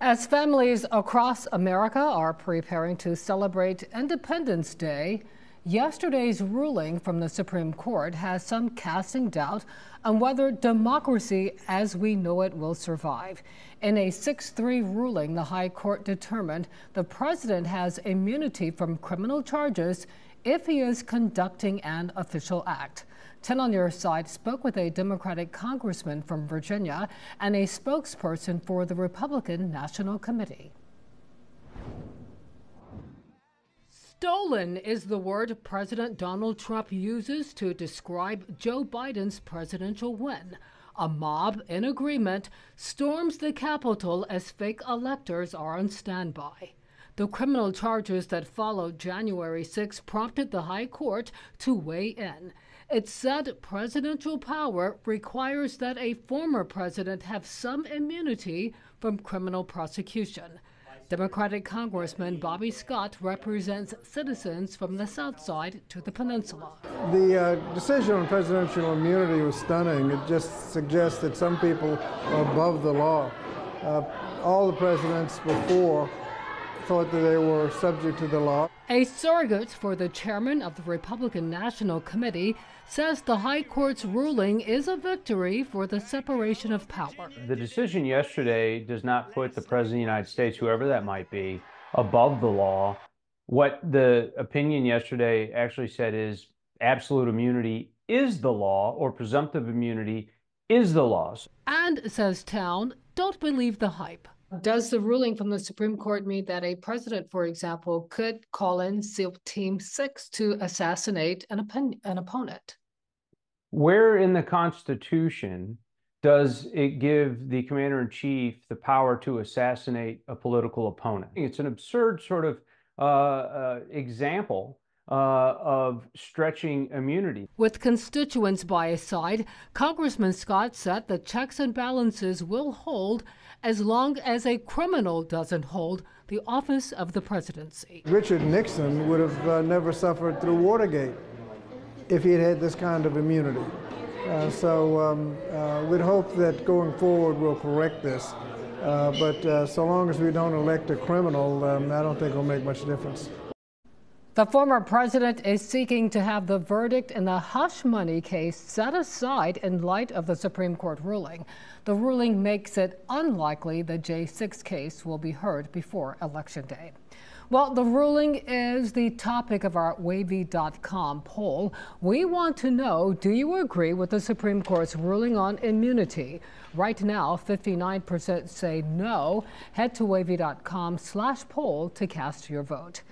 As families across America are preparing to celebrate Independence Day, yesterday's ruling from the Supreme Court has some casting doubt on whether democracy as we know it will survive. In a 6 3 ruling, the High Court determined the president has immunity from criminal charges if he is conducting an official act. 10 on your side spoke with a Democratic congressman from Virginia and a spokesperson for the Republican National Committee. Stolen is the word President Donald Trump uses to describe Joe Biden's presidential win. A mob in agreement storms the Capitol as fake electors are on standby. The criminal charges that followed January 6 prompted the High Court to weigh in. It said presidential power requires that a former president have some immunity from criminal prosecution. Democratic Congressman Bobby Scott represents citizens from the South Side to the peninsula. The uh, decision on presidential immunity was stunning. It just suggests that some people are above the law. Uh, all the presidents before thought that they were subject to the law. A surrogate for the chairman of the Republican National Committee says the High Court's ruling is a victory for the separation of power. The decision yesterday does not put the President of the United States, whoever that might be, above the law. What the opinion yesterday actually said is absolute immunity is the law, or presumptive immunity is the law. And, says Town, don't believe the hype. Does the ruling from the Supreme Court mean that a president, for example, could call in SEAL Team 6 to assassinate an, an opponent? Where in the Constitution does it give the commander in chief the power to assassinate a political opponent? It's an absurd sort of uh, uh, example uh, of stretching immunity. With constituents by his side, Congressman Scott said the checks and balances will hold as long as a criminal doesn't hold the office of the presidency. Richard Nixon would have uh, never suffered through Watergate if he had had this kind of immunity. Uh, so um, uh, we'd hope that going forward we'll correct this. Uh, but uh, so long as we don't elect a criminal, um, I don't think it'll make much difference. The former president is seeking to have the verdict in the hush money case set aside in light of the Supreme Court ruling. The ruling makes it unlikely the J6 case will be heard before Election Day. Well, the ruling is the topic of our Wavy.com poll. We want to know do you agree with the Supreme Court's ruling on immunity? Right now, 59% say no. Head to Wavy.com slash poll to cast your vote.